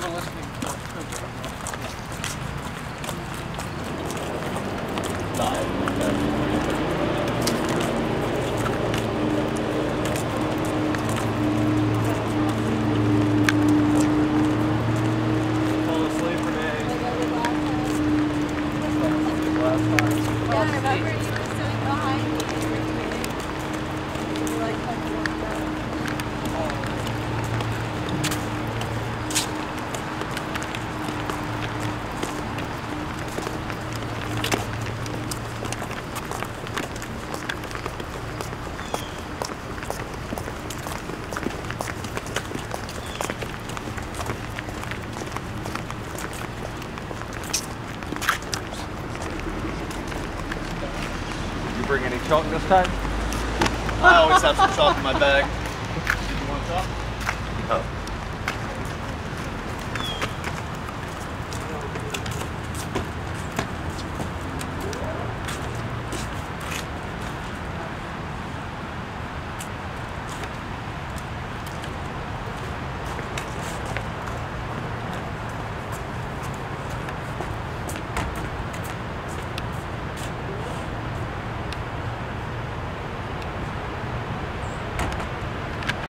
we were listening Fall asleep for. Last time. bring any chalk this time? I always have some chalk in my bag. Did you want chalk?